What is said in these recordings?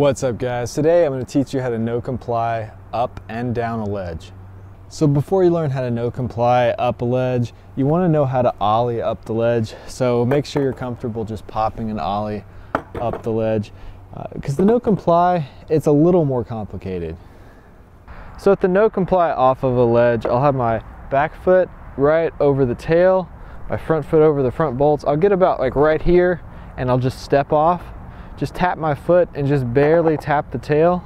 What's up guys? Today I'm going to teach you how to no comply up and down a ledge. So before you learn how to no comply up a ledge, you want to know how to ollie up the ledge. So make sure you're comfortable just popping an ollie up the ledge because uh, the no comply, it's a little more complicated. So at the no comply off of a ledge, I'll have my back foot right over the tail, my front foot over the front bolts. I'll get about like right here and I'll just step off just tap my foot and just barely tap the tail.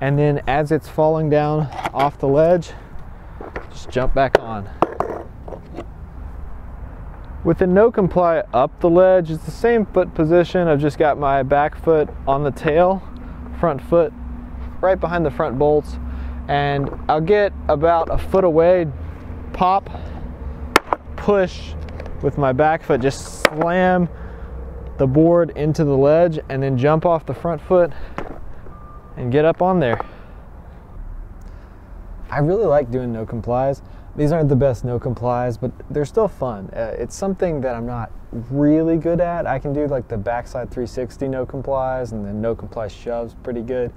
And then as it's falling down off the ledge, just jump back on. With the no comply up the ledge, it's the same foot position. I've just got my back foot on the tail, front foot right behind the front bolts, and I'll get about a foot away, pop, push with my back foot, just slam the board into the ledge and then jump off the front foot and get up on there. I really like doing no complies. These aren't the best no complies, but they're still fun. Uh, it's something that I'm not really good at. I can do like the backside 360 no complies and then no comply shoves pretty good.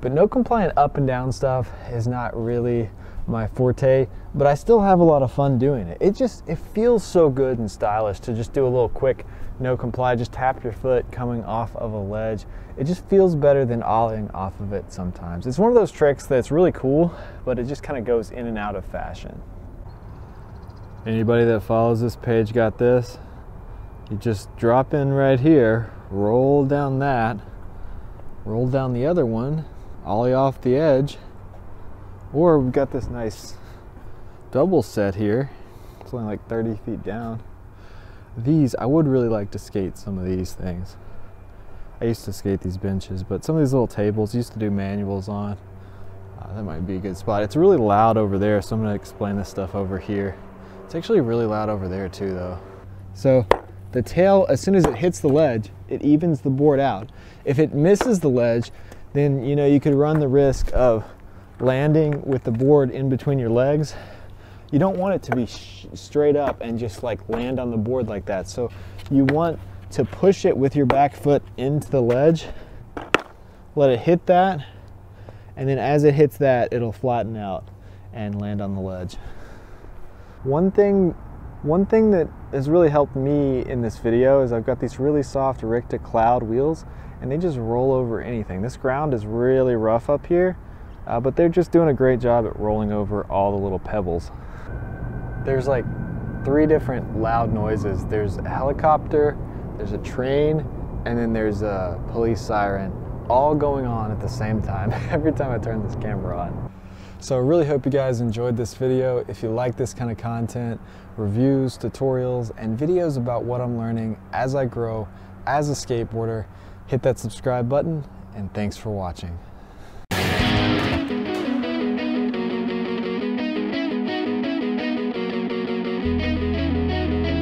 But no comply up and down stuff is not really my forte, but I still have a lot of fun doing it. It just, it feels so good and stylish to just do a little quick no comply, just tap your foot coming off of a ledge. It just feels better than ollieing off of it sometimes. It's one of those tricks that's really cool, but it just kind of goes in and out of fashion. Anybody that follows this page got this? You just drop in right here, roll down that, roll down the other one, ollie off the edge, or we've got this nice double set here. It's only like 30 feet down. These, I would really like to skate some of these things. I used to skate these benches, but some of these little tables used to do manuals on. Uh, that might be a good spot. It's really loud over there, so I'm gonna explain this stuff over here. It's actually really loud over there too though. So the tail, as soon as it hits the ledge, it evens the board out. If it misses the ledge, then you know you could run the risk of landing with the board in between your legs, you don't want it to be straight up and just like land on the board like that. So you want to push it with your back foot into the ledge, let it hit that, and then as it hits that, it'll flatten out and land on the ledge. One thing, one thing that has really helped me in this video is I've got these really soft Ricta Cloud wheels and they just roll over anything. This ground is really rough up here uh, but they're just doing a great job at rolling over all the little pebbles. There's like three different loud noises. There's a helicopter, there's a train, and then there's a police siren, all going on at the same time every time I turn this camera on. So I really hope you guys enjoyed this video. If you like this kind of content, reviews, tutorials, and videos about what I'm learning as I grow as a skateboarder, hit that subscribe button, and thanks for watching. Música